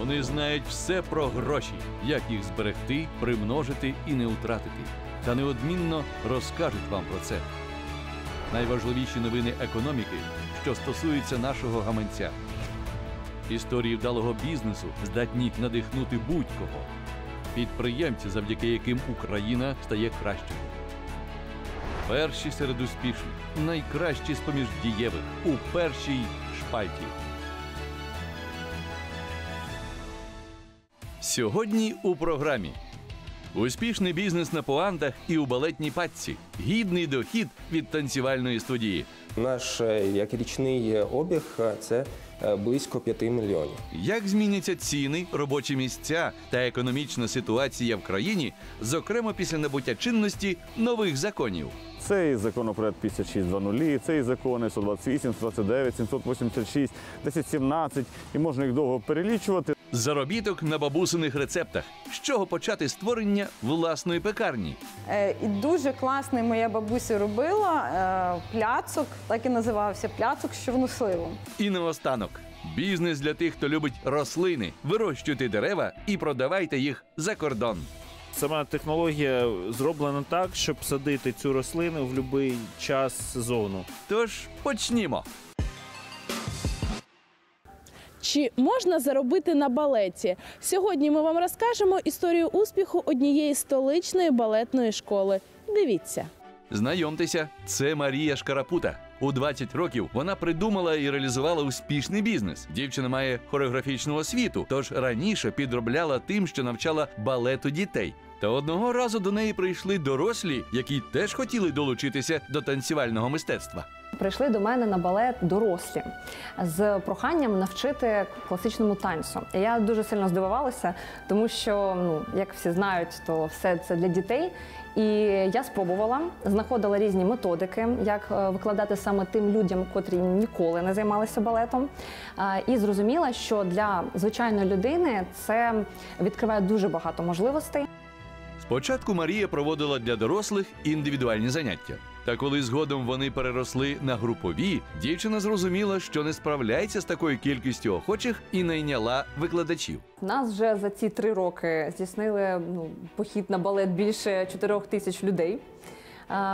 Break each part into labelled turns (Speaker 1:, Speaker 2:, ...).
Speaker 1: Вони знають все про гроші, як їх зберегти, примножити і не втратити. Та неодмінно розкажуть вам про це. Найважливіші новини економіки, що стосуються нашого гаманця. Історії вдалого бізнесу здатні надихнути будь-кого. Підприємці, завдяки яким Україна стає кращою. Перші серед успішних, найкращі з поміж дієвих у першій шпальті. Сьогодні у програмі успішний бізнес на поандах і у балетній патці, гідний дохід від танцювальної студії.
Speaker 2: Наш е, як річний е, обіг е, це близько 5 мільйонів.
Speaker 1: Як зміняться ціни, робочі місця та економічна ситуація в країні, зокрема після набуття чинності нових законів.
Speaker 3: Це і законопроект 5620, це і закони 128, 129, 786, 1017, і можна їх довго перелічувати.
Speaker 1: Заробіток на бабусиних рецептах. З чого почати створення власної пекарні?
Speaker 4: Е, І дуже класний моя бабуся робила е, пляцок, так і називався пляцок з чорносливом.
Speaker 1: І наостанок бізнес для тих, хто любить рослини. Вирощуйте дерева і продавайте їх за кордон.
Speaker 5: Сама технологія зроблена так, щоб садити цю рослину в будь-який час сезону.
Speaker 1: Тож почнімо.
Speaker 6: Чи можна заробити на балеті? Сьогодні ми вам розкажемо історію успіху однієї столичної балетної школи. Дивіться.
Speaker 1: Знайомтеся, це Марія Шкарапута. У 20 років вона придумала і реалізувала успішний бізнес. Дівчина має хореографічну освіту, тож раніше підробляла тим, що навчала балету дітей. Та одного разу до неї прийшли дорослі, які теж хотіли долучитися до танцювального мистецтва.
Speaker 7: Прийшли до мене на балет дорослі з проханням навчити класичному танцю. І я дуже сильно здивувалася, тому що, ну як всі знають, то все це для дітей. І я спробувала, знаходила різні методики, як е, викладати саме тим людям, котрі ніколи не займалися балетом. І зрозуміла, що для звичайної людини це відкриває дуже багато можливостей.
Speaker 1: Спочатку Марія проводила для дорослих індивідуальні заняття. Та коли згодом вони переросли на групові, дівчина зрозуміла, що не справляється з такою кількістю охочих і найняла викладачів.
Speaker 7: Нас вже за ці три роки здійснили ну, похід на балет більше чотирьох тисяч людей.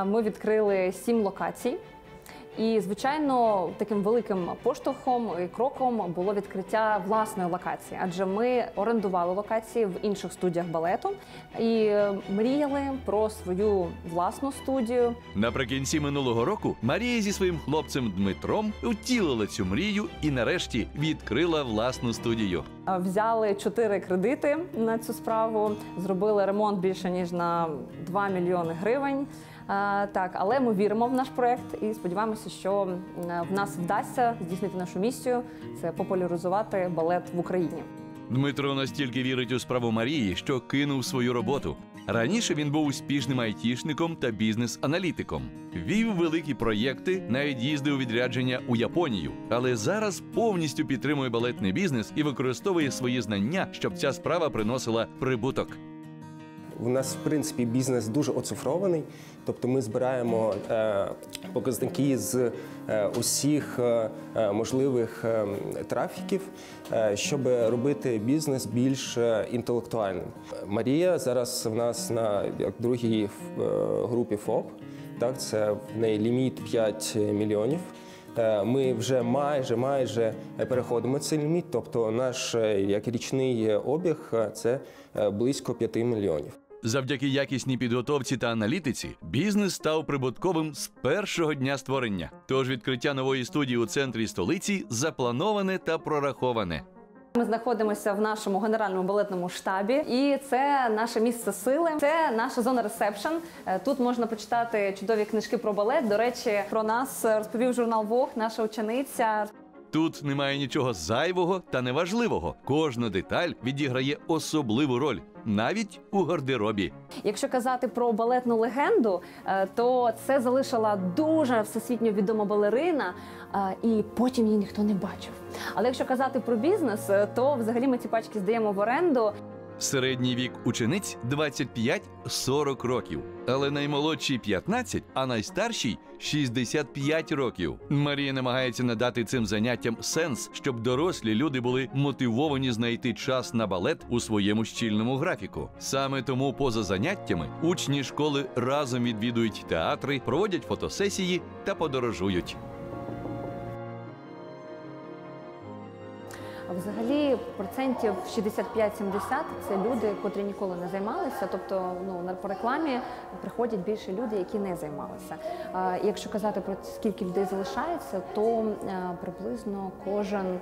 Speaker 7: Ми відкрили сім локацій. І, звичайно, таким великим поштовхом і кроком було відкриття власної локації, адже ми орендували локації в інших студіях балету і мріяли про свою власну студію.
Speaker 1: Наприкінці минулого року Марія зі своїм хлопцем Дмитром втілила цю мрію і нарешті відкрила власну студію.
Speaker 7: Взяли чотири кредити на цю справу, зробили ремонт більше ніж на 2 мільйони гривень. Так, але ми віримо в наш проект і сподіваємося, що в нас вдасться здійснити нашу місію це популяризувати балет в Україні.
Speaker 1: Дмитро настільки вірить у справу Марії, що кинув свою роботу. Раніше він був успішним айтішником та бізнес-аналітиком. Вів великі проєкти, навіть їздив у відрядження у Японію. Але зараз повністю підтримує балетний бізнес і використовує свої знання, щоб ця справа приносила прибуток.
Speaker 2: У нас, в принципі, бізнес дуже оцифрований, тобто ми збираємо е, показники з е, усіх е, е, можливих е, трафіків, е, щоб робити бізнес більш інтелектуальним. Марія зараз в нас на як другій групі ФОП. Так, це в неї ліміт 5 мільйонів. Ми вже майже майже переходимо цей ліміт. Тобто, наш як річний обіг це близько 5 мільйонів.
Speaker 1: Завдяки якісній підготовці та аналітиці бізнес став прибутковим з першого дня створення. Тож відкриття нової студії у центрі столиці заплановане та прораховане.
Speaker 7: Ми знаходимося в нашому генеральному балетному штабі, і це наше місце сили. Це наша зона ресепшн. Е, Тут можна почитати чудові книжки про балет. До речі, про нас розповів журнал Vogue, наша учениця.
Speaker 1: Тут немає нічого зайвого та неважливого. Кожна деталь відіграє особливу роль, навіть у гардеробі.
Speaker 7: Якщо казати про балетну легенду, е, то це залишила дуже всесвітньо відома балерина, е, і потім її ніхто не бачив. Але якщо казати про бізнес, е, то взагалі ми ці пачки здаємо в оренду.
Speaker 1: Середній вік учениць 25-40 років, але наймолодшій 15, а найстаршій 65 років. Марія намагається надати цим заняттям сенс, щоб дорослі люди були мотивовані знайти час на балет у своєму щільному графіку. Саме тому поза заняттями учні школи разом відвідують театри, проводять фотосесії та подорожують.
Speaker 7: Взагалі процентів 65-70 це люди, котрі ніколи не займалися. Тобто, ну по рекламі приходять більше люди, які не займалися. А якщо казати про скільки людей залишається, то е, приблизно кожен е,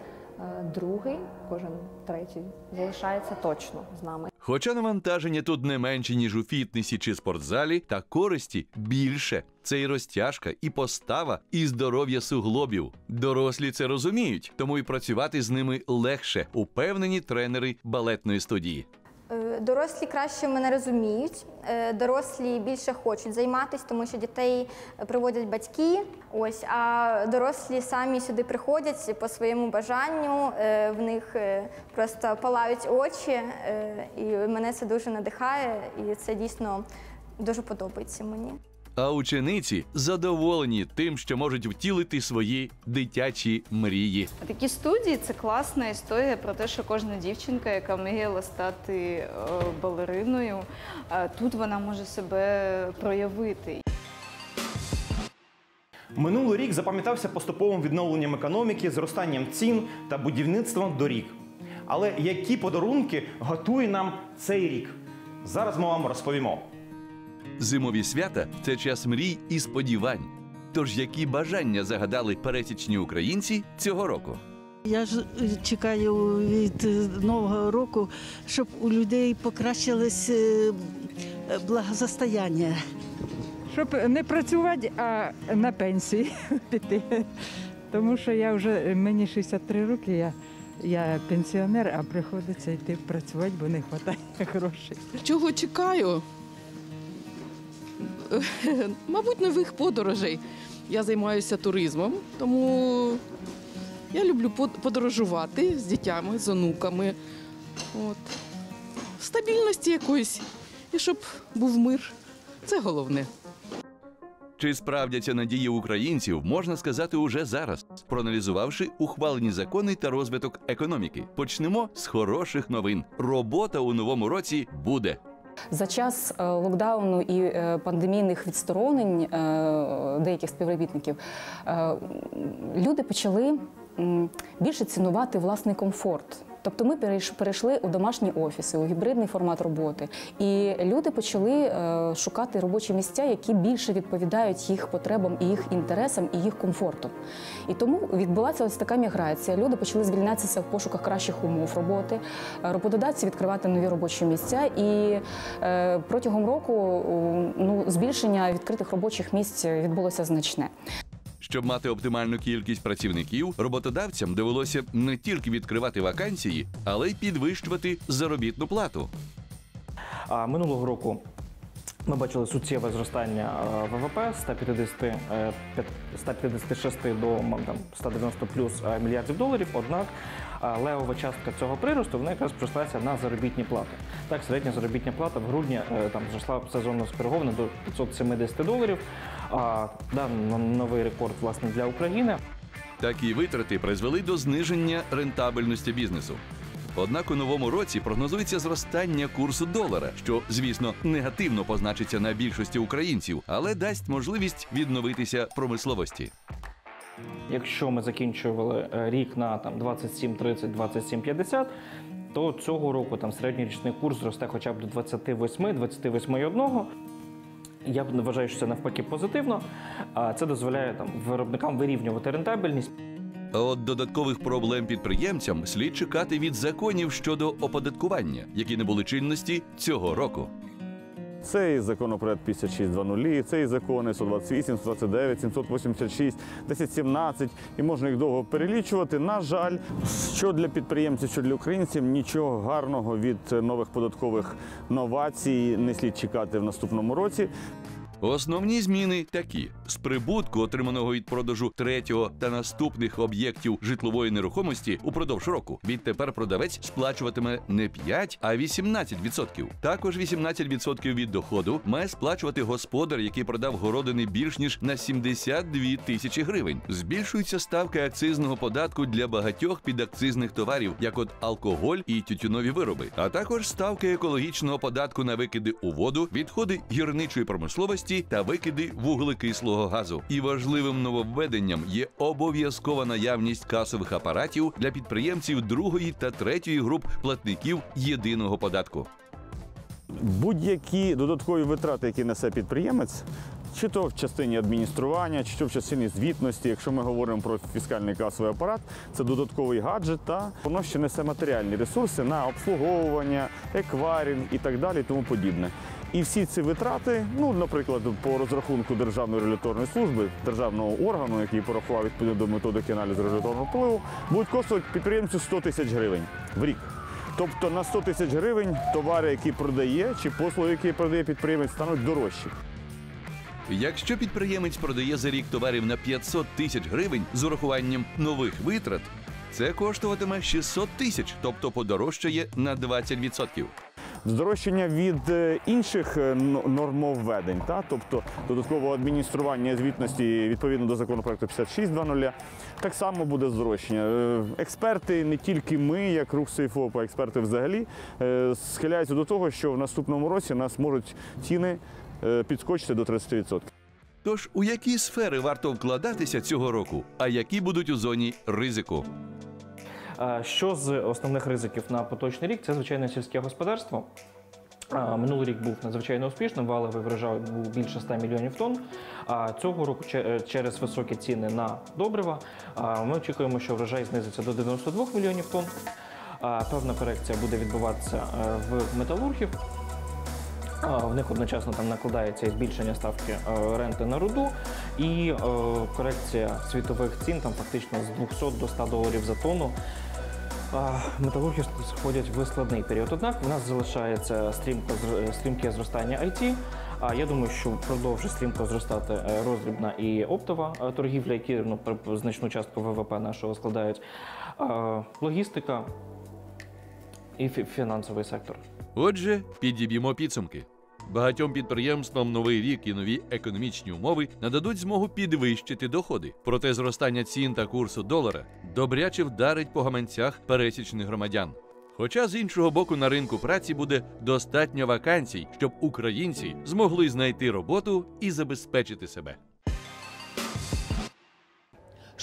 Speaker 7: другий, кожен третій залишається точно з нами.
Speaker 1: Хоча навантаження тут не менше, ніж у фітнесі чи спортзалі, та користі більше. Це і розтяжка, і постава, і здоров'я суглобів. Дорослі це розуміють, тому і працювати з ними легше, упевнені тренери балетної студії.
Speaker 8: Дорослі краще мене розуміють. Е, Дорослі більше хочуть займатися, тому що дітей приводять батьки. Ось, а дорослі самі сюди приходять по своєму бажанню. е, В них е, просто палають очі, і мене це дуже надихає, і це дійсно дуже подобається мені.
Speaker 1: А учениці задоволені тим, що можуть втілити свої дитячі мрії.
Speaker 9: Такі студії це класна історія про те, що кожна дівчинка, яка мріяла стати балериною, тут вона може себе проявити.
Speaker 10: Минулий рік запам'ятався поступовим відновленням економіки, зростанням цін та будівництвом доріг. Але які подарунки готує нам цей рік? Зараз ми вам розповімо.
Speaker 1: Зимові свята це час мрій і сподівань. Тож які бажання загадали пересічні українці цього року?
Speaker 11: Я ж е, чекаю від е, нового року, щоб у людей покращилось е, благосостояння.
Speaker 12: Щоб не працювати, а на пенсії піти. Тому що я вже мені 63 роки, я, я пенсіонер, а приходиться йти працювати, бо не вистачає грошей.
Speaker 13: Чого чекаю? Мабуть, нових подорожей. Я займаюся туризмом, тому я люблю под- подорожувати з дітьми, з онуками. От. Стабільності якоїсь. І щоб був мир. Це головне.
Speaker 1: Чи справдяться надії українців, можна сказати уже зараз, проаналізувавши ухвалені закони та розвиток економіки. Почнемо з хороших новин. Робота у новому році буде.
Speaker 14: За час е, локдауну і е, пандемійних відсторонень е, деяких співробітників люди почали більше цінувати власний комфорт. Тобто ми перейшли у домашні офіси, у гібридний формат роботи, і люди почали е, шукати робочі місця, які більше відповідають їх потребам і їх інтересам і їх комфорту. І тому відбулася ось така міграція. Люди почали звільнятися в пошуках кращих умов роботи, е, роботодавці відкривати нові робочі місця. І е, протягом року ну, збільшення відкритих робочих місць відбулося значне.
Speaker 1: Щоб мати оптимальну кількість працівників, роботодавцям довелося не тільки відкривати вакансії, але й підвищувати заробітну плату.
Speaker 10: А минулого року ми бачили суттєве зростання е, ВВП з 150, е, 156 до м, там, 190 плюс е, мільярдів доларів. Однак е, левова частка цього приросту вона якраз прийшлася на заробітні плати. Так, середня заробітня плата в грудні е, там зросла сезонно скоригована до 570 доларів. А да, новий рекорд власне для України.
Speaker 1: Такі витрати призвели до зниження рентабельності бізнесу. Однак у новому році прогнозується зростання курсу долара, що, звісно, негативно позначиться на більшості українців, але дасть можливість відновитися промисловості.
Speaker 10: Якщо ми закінчували е, рік на там 27-30, 27-50, то цього року там середньорічний курс зросте хоча б до 28, 28,1. Я вважаю, що це навпаки позитивно. Це дозволяє там виробникам вирівнювати рентабельність.
Speaker 1: От додаткових проблем підприємцям слід чекати від законів щодо оподаткування, які не були чинності цього року.
Speaker 3: Це і законопроект 5620, це і закони 128, 129, 786, 1017, і можна їх довго перелічувати. На жаль, що для підприємців, що для українців, нічого гарного від нових податкових новацій не слід чекати в наступному році.
Speaker 1: Основні зміни такі: з прибутку, отриманого від продажу третього та наступних об'єктів житлової нерухомості упродовж року, відтепер продавець сплачуватиме не 5, а 18%. Також 18% від доходу має сплачувати господар, який продав городини більш ніж на 72 тисячі гривень. Збільшуються ставки акцизного податку для багатьох підакцизних товарів, як от алкоголь і тютюнові вироби, а також ставки екологічного податку на викиди у воду, відходи гірничої промисловості та викиди вуглекислого газу. І важливим нововведенням є обов'язкова наявність касових апаратів для підприємців другої та третьої груп платників єдиного податку.
Speaker 3: Будь-які додаткові витрати, які несе підприємець, чи то в частині адміністрування, чи то в частині звітності, якщо ми говоримо про фіскальний касовий апарат, це додатковий гаджет, та воно ще несе матеріальні ресурси на обслуговування, еквайринг і так далі, тому подібне. І всі ці витрати, ну, наприклад, по розрахунку Державної регуляторної служби, державного органу, який порахував відповідно до методики аналізу регуляторного впливу, будуть коштувати підприємцю 100 тисяч гривень в рік. Тобто на 100 тисяч гривень товари, які продає, чи послуги, які продає підприємець, стануть дорожчі.
Speaker 1: Якщо підприємець продає за рік товарів на 500 тисяч гривень з урахуванням нових витрат, це коштуватиме 600 тисяч, тобто подорожчає на 20%.
Speaker 3: Здорожчання від е, інших е, нормовведень, та? тобто додаткового адміністрування звітності відповідно до законопроекту 56.2.0, так само буде здорожчання. Е, Експерти, не тільки ми, як рух Сейфоп, а експерти взагалі, схиляються до того, що в наступному році нас можуть ціни підскочити до 30%.
Speaker 1: Тож у які сфери варто вкладатися цього року, а які будуть у зоні ризику?
Speaker 10: Що з основних ризиків на поточний рік? Це звичайно сільське господарство. Минулий рік був надзвичайно успішним, валовий врожай був більше 100 мільйонів тонн. А цього року е, через високі ціни на добрива ми очікуємо, що врожай знизиться до 92 мільйонів тонн. Певна корекція буде відбуватися е, в металургів. В них одночасно там накладається і збільшення ставки е, ренти на руду і корекція світових цін там фактично з 200 до 100 доларів за тонну. Металурги сходять в складний період. Однак в нас залишається стрімко зр- стрімке зростання IT. А я думаю, що продовжить стрімко зростати е, роздрібна і оптова е, торгівля, які ну, значну частку ВВП нашого складають. Логістика і фінансовий сектор.
Speaker 1: Отже, підіб'ємо підсумки. Багатьом підприємствам новий рік і нові економічні умови нададуть змогу підвищити доходи. Проте зростання цін та курсу долара добряче вдарить по гаманцях пересічних громадян. Хоча з іншого боку на ринку праці буде достатньо вакансій, щоб українці змогли знайти роботу і забезпечити себе.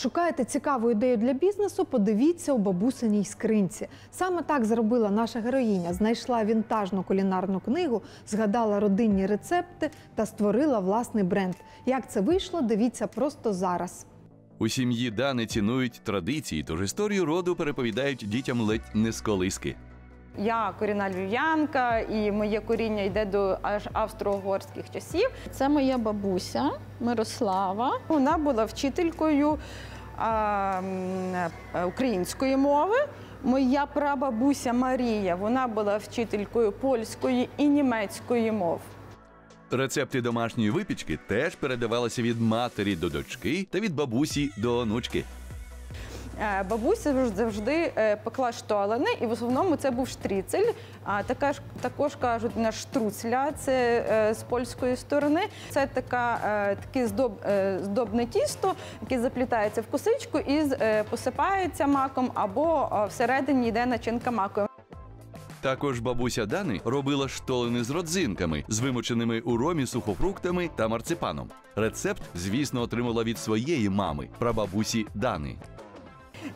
Speaker 15: Шукаєте цікаву ідею для бізнесу? Подивіться у бабусиній скринці. Саме так зробила наша героїня. Знайшла вінтажну кулінарну книгу, згадала родинні рецепти та створила власний бренд. Як це вийшло? Дивіться просто зараз.
Speaker 1: У сім'ї Дани цінують традиції, тож історію роду переповідають дітям ледь не з колиски.
Speaker 4: Я корінна львів'янка, і моє коріння йде до аж австро-угорських часів. Це моя бабуся Мирослава. Вона була вчителькою української мови. Моя прабабуся Марія вона була вчителькою польської і німецької мов.
Speaker 1: Рецепти домашньої випічки теж передавалися від матері до дочки та від бабусі до онучки.
Speaker 4: Е, Бабуся завж- завжди е, пекла штолени, і в основному це був штріцель. А така ж також кажуть на штруцля, це е, з польської сторони. Це така таке здоб, здобне тісто, яке заплітається в косичку і посипається маком, або всередині йде начинка маком.
Speaker 1: Також бабуся Дани робила штолени з родзинками, з вимоченими у ромі сухофруктами та марципаном. Рецепт, звісно, отримала від своєї мами, прабабусі Дани.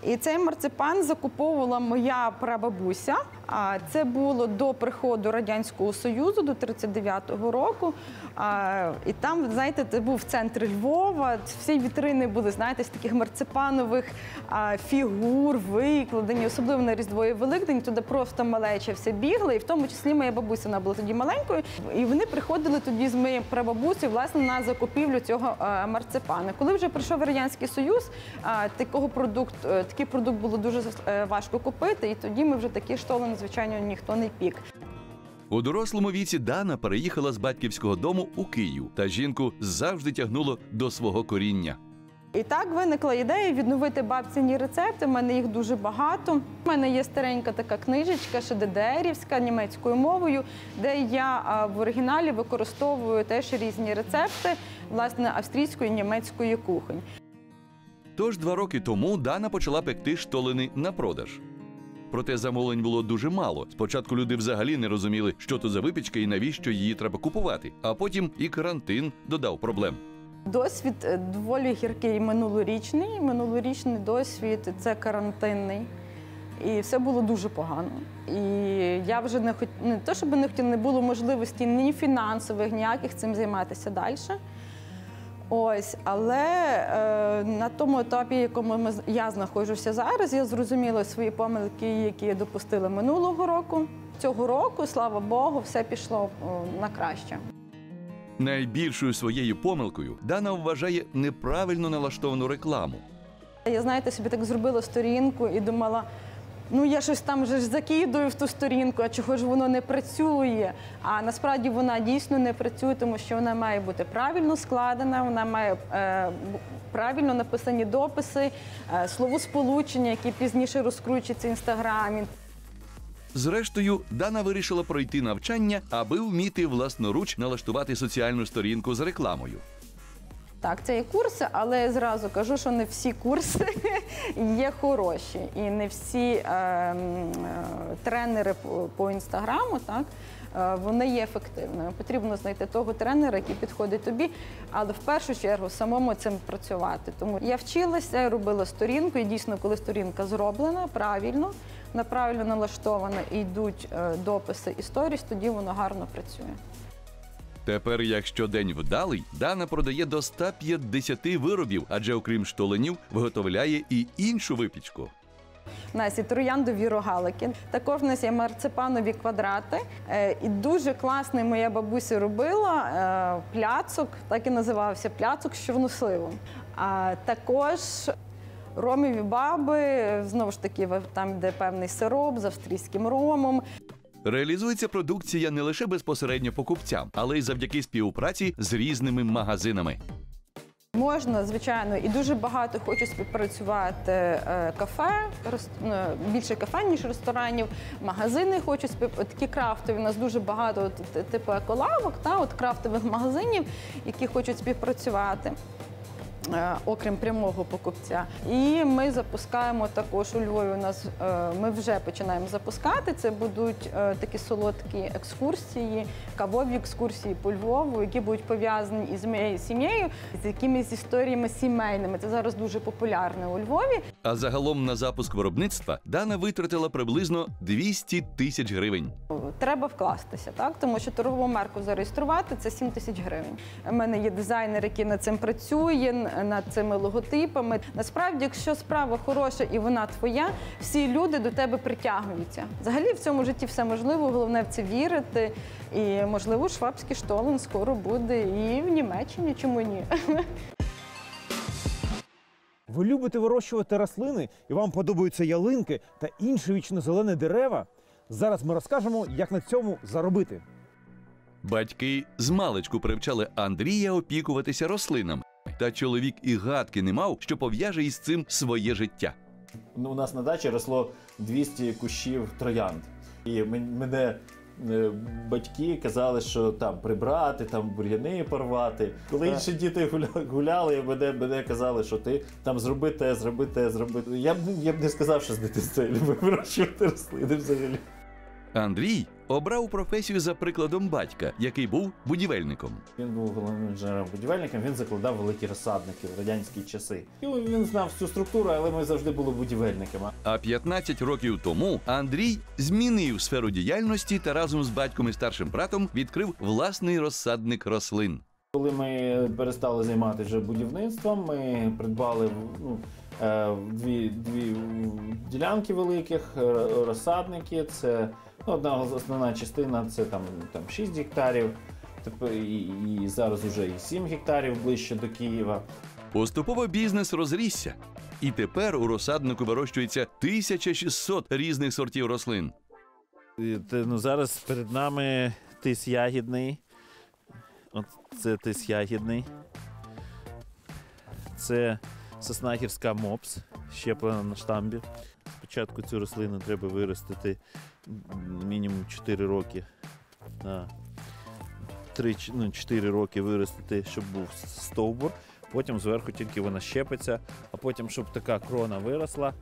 Speaker 4: І цей марципан закуповувала моя прабабуся. Це було до приходу радянського союзу до 39-го року. І там, знаєте, це був центр Львова. Всі вітрини були, знаєте, з таких марципанових фігур, викладені, особливо на Різдво і Великдень. Туди просто малеча все бігли, і в тому числі моя бабуся вона була тоді маленькою. І вони приходили тоді з моєю прабабусею власне на закупівлю цього марципана. Коли вже прийшов радянський союз, такого продукт, е, такий продукт було дуже е, важко купити, і тоді ми вже такі штоли, звичайно, ніхто не пік.
Speaker 1: У дорослому віці Дана переїхала з батьківського дому у Київ, та жінку завжди тягнуло до свого коріння.
Speaker 4: І так виникла ідея відновити бабцині рецепти. У мене їх дуже багато. У мене є старенька така книжечка, ще ДДРівська німецькою мовою, де я в оригіналі використовую теж різні рецепти власне австрійської і німецької кухонь.
Speaker 1: Тож два роки тому Дана почала пекти штолени на продаж. Проте замовлень було дуже мало. Спочатку люди взагалі не розуміли, що то за випічка і навіщо її треба купувати. А потім і карантин додав проблем.
Speaker 4: Досвід е, доволі гіркий минулорічний. Минулорічний досвід це карантинний. І все було дуже погано. І я вже не хот... не то, щоб не хотіла, не було можливості ні фінансових, ніяких цим займатися далі. Ось, але е, на тому етапі, якому ми, я знаходжуся зараз, я зрозуміла свої помилки, які я допустила минулого року. Цього року, слава Богу, все пішло о, на краще.
Speaker 1: Найбільшою своєю помилкою Дана вважає неправильно налаштовану рекламу.
Speaker 4: Я, знаєте, собі так зробила сторінку і думала, ну я щось там вже ж закидую в ту сторінку, а чого ж воно не працює? А насправді вона дійсно не працює, тому що вона має бути правильно складена, вона має е, правильно написані дописи, е, словосполучення, які пізніше розкручуються в інстаграмі.
Speaker 1: Зрештою, Дана вирішила пройти навчання, аби вміти власноруч налаштувати соціальну сторінку з рекламою.
Speaker 4: Так, це є курси, але я зразу кажу, що не всі курси є хороші, і не всі е, е, тренери по, інстаграму, так. е, Вони є ефективними. Потрібно знайти того тренера, який підходить тобі, але в першу чергу самому цим працювати. Тому я вчилася, я робила сторінку, і дійсно, коли сторінка зроблена правильно, вона правильно налаштована і йдуть е, дописи і тоді воно гарно працює.
Speaker 1: Тепер, якщо день вдалий, Дана продає до 150 виробів, адже окрім штоленів, виготовляє і іншу випічку.
Speaker 4: У нас є трояндові рогалики. Також у нас є марципанові квадрати. Е, І дуже класний моя бабуся робила е, пляцок, так і називався пляцок з чорносливом. А також ромові баби, знову ж таки, там, де певний сироп з австрійським ромом.
Speaker 1: Реалізується продукція не лише безпосередньо покупцям, але й завдяки співпраці з різними магазинами.
Speaker 4: Можна, звичайно, і дуже багато хочу співпрацювати е, кафе, е, більше кафе, ніж ресторанів, магазини хочу спів... такі крафтові. У нас дуже багато от, типу еколавок, та, от крафтових магазинів, які хочуть співпрацювати. Е, Окрім прямого покупця, і ми запускаємо також у Львові. У нас е, ми вже починаємо запускати. Це будуть е, такі солодкі екскурсії, кавові екскурсії по Львову, які будуть пов'язані із моєю сім'єю, з якимись історіями сімейними. Це зараз дуже популярне у Львові.
Speaker 1: А загалом на запуск виробництва Дана витратила приблизно 200 тисяч гривень.
Speaker 4: Треба вкластися, так тому що торгову марку зареєструвати це 7 тисяч гривень. У мене є дизайнер, який над цим працює, над цими логотипами. Насправді, якщо справа хороша і вона твоя, всі люди до тебе притягуються. Взагалі в цьому житті все можливо, головне в це вірити. І можливо, швабський штолен скоро буде і в Німеччині. Чому ні?
Speaker 16: Ви любите вирощувати рослини і вам подобаються ялинки та інші вічно-зелені дерева? Зараз ми розкажемо, як на цьому заробити.
Speaker 1: Батьки з маличку привчали Андрія опікуватися рослинами. Та чоловік і гадки не мав, що пов'яже із цим своє життя.
Speaker 5: Ну, у нас на дачі росло 200 кущів троянд. І мене е, батьки казали, що там прибрати, там бур'яни порвати. Коли інші діти гуля- гуляли, мене, мене казали, що ти там зроби те, зроби те, зроби. те. Я б, я б не сказав, що з дитинства я любив вирощувати рослини взагалі.
Speaker 1: Андрій обрав професію за прикладом батька, який був будівельником.
Speaker 5: Він був головним інженером-будівельником, він закладав великі розсадники в радянські часи. І він знав всю структуру, але ми завжди були будівельниками.
Speaker 1: А 15 років тому Андрій змінив сферу діяльності та разом з батьком і старшим братом відкрив власний розсадник рослин.
Speaker 5: Коли ми перестали займатися вже будівництвом, ми придбали ну, е, дві, дві ділянки великих, е, розсадники. Це ну, одна основна частина це там, там 6 гектарів. І, і зараз вже і 7 гектарів ближче до Києва.
Speaker 1: Поступово бізнес розрісся, і тепер у розсаднику вирощується 1600 різних сортів рослин.
Speaker 5: І Ну, зараз перед нами тис ягідний. От це тис ягідний. Це соснагівська мопс, щеплена на штамбі. Спочатку цю рослину треба виростити мінімум 4 роки. На 3, ну, 4 роки виростити, щоб був стовбур. Потім зверху тільки вона щепиться, а потім, щоб така крона виросла,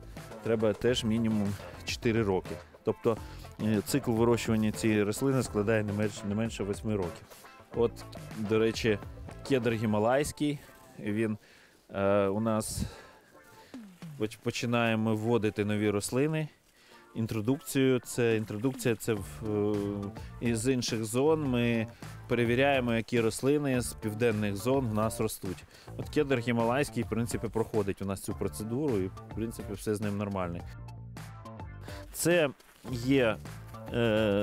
Speaker 5: треба теж мінімум 4 роки. Тобто е, цикл вирощування цієї рослини складає не менше, не менше 8 років. От, до речі, кедр гімалайський, він е, у нас починаємо вводити нові рослини. Інтродукцію, це інтродукція це в, е, із інших зон. Ми перевіряємо, які рослини з південних зон в нас ростуть. От кедр гімалайський, в принципі, проходить у нас цю процедуру, і в принципі все з ним нормально. Це є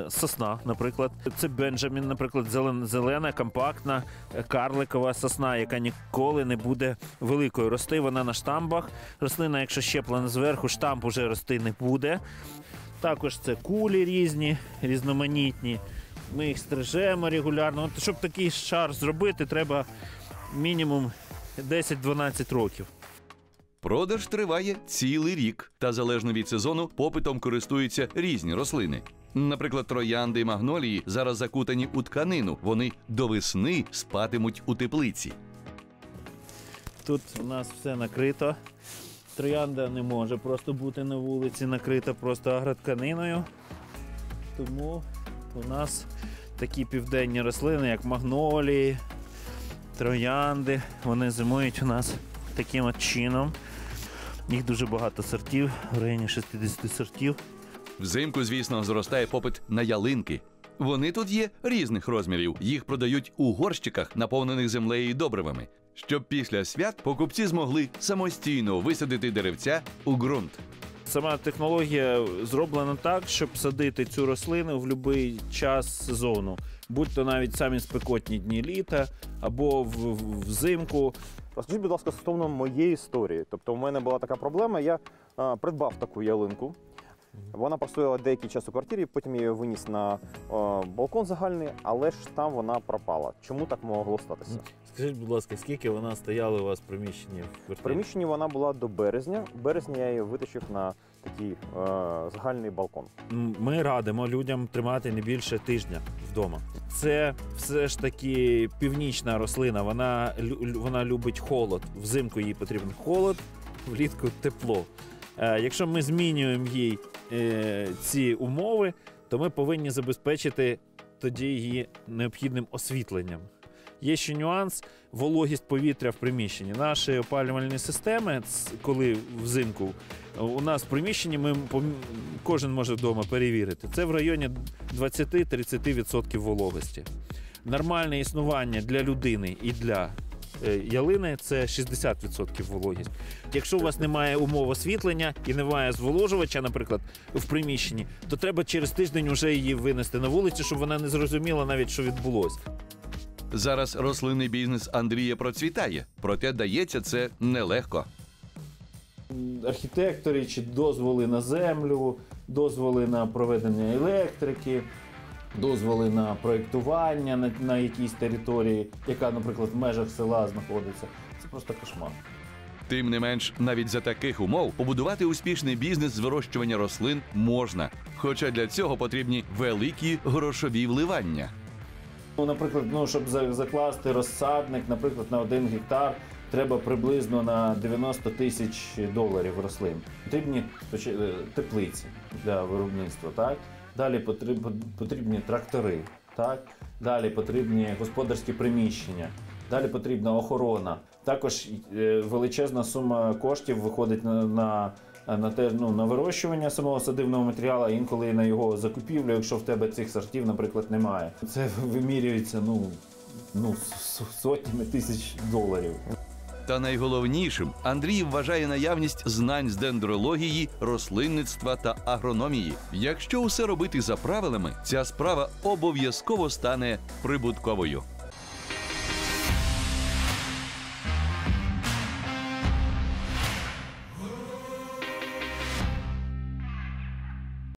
Speaker 5: сосна, наприклад. Це Бенджамін, наприклад, зелена, компактна, е, карликова сосна, яка ніколи не буде великою. Рости вона на штамбах. Рослина, якщо щеплена зверху, штамп уже рости не буде. Також це кулі різні, різноманітні. Ми їх стрижемо регулярно. От, щоб такий шар зробити, треба мінімум 10-12 років.
Speaker 1: Продаж триває цілий рік, та залежно від сезону попитом користуються різні рослини. Наприклад, троянди і магнолії зараз закутані у тканину. Вони до весни спатимуть у теплиці.
Speaker 5: Тут у нас все накрито. Троянда не може просто бути на вулиці, накрита просто агротканиною. Тому у нас такі південні рослини, як магнолії, троянди, вони зимують у нас таким от чином. Їх дуже багато сортів, в районі 60 сортів.
Speaker 1: Взимку, звісно, зростає попит на ялинки. Вони тут є різних розмірів. Їх продають у горщиках, наповнених землею і добривами, щоб після свят покупці змогли самостійно висадити деревця у ґрунт.
Speaker 5: Сама технологія зроблена так, щоб садити цю рослину в будь-який час сезону, будь-то навіть самі спекотні дні літа або в, в- взимку.
Speaker 16: Розкажіть, будь ласка, стосовно моєї історії. Тобто, у мене була така проблема. Я а, придбав таку ялинку. Вона постояла деякий час у квартирі, потім я її виніс на а, балкон загальний, але ж там вона пропала. Чому так могло статися?
Speaker 5: Скажіть, будь ласка, скільки вона стояла у вас в приміщенні в
Speaker 16: В
Speaker 5: квартирі?
Speaker 16: приміщенні вона була до березня. В березні я її витащив на такий е, загальний балкон.
Speaker 5: М, Ми радимо людям тримати не більше тижня вдома. Це все ж таки північна рослина. Вона, лю- лю- вона любить холод. Взимку їй потрібен холод, влітку тепло. Е, якщо ми змінюємо їй е, ці умови, то ми повинні забезпечити тоді її необхідним освітленням. Є ще нюанс вологість повітря в приміщенні. Наші опалювальні системи, коли взимку у нас в приміщенні, ми кожен може вдома перевірити. Це в районі 20-30% вологості. Нормальне існування для людини і для ялини це 60% вологість. Якщо у вас немає умов освітлення і немає зволожувача, наприклад, в приміщенні, то треба через тиждень вже її винести на вулицю, щоб вона не зрозуміла навіть, що відбулося.
Speaker 1: Зараз рослинний бізнес Андрія процвітає, проте дається це нелегко.
Speaker 5: архітектори чи дозволи на землю, дозволи на проведення електрики, дозволи на проєктування на, на якійсь території, яка, наприклад, в межах села знаходиться. Це просто кошмар.
Speaker 1: Тим не менш, навіть за таких умов побудувати успішний бізнес з вирощування рослин можна. Хоча для цього потрібні великі грошові вливання.
Speaker 5: Ну, наприклад, ну, щоб за- закласти розсадник, наприклад, на один гектар треба приблизно на 90 тисяч доларів рослин. Потрібні е, теплиці для виробництва, так? Далі потріб- потрібні трактори, так? Далі потрібні господарські приміщення, далі потрібна охорона. Також е, величезна сума коштів виходить на, на, на, те, ну, на вирощування самого садивного матеріалу, інколи на його закупівлю, якщо в тебе цих сортів, наприклад, немає. Це вимірюється ну, ну, сотнями тисяч доларів.
Speaker 1: Та найголовнішим Андрій вважає наявність знань з дендрології, рослинництва та агрономії. Якщо усе робити за правилами, ця справа обов'язково стане прибутковою.